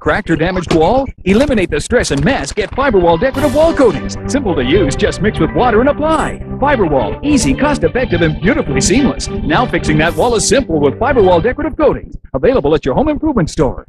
Cracked or damaged wall? Eliminate the stress and mess. Get Fibrewall decorative wall coatings. Simple to use. Just mix with water and apply. Fibrewall. Easy, cost-effective, and beautifully seamless. Now fixing that wall is simple with Fibrewall decorative coatings. Available at your home improvement store.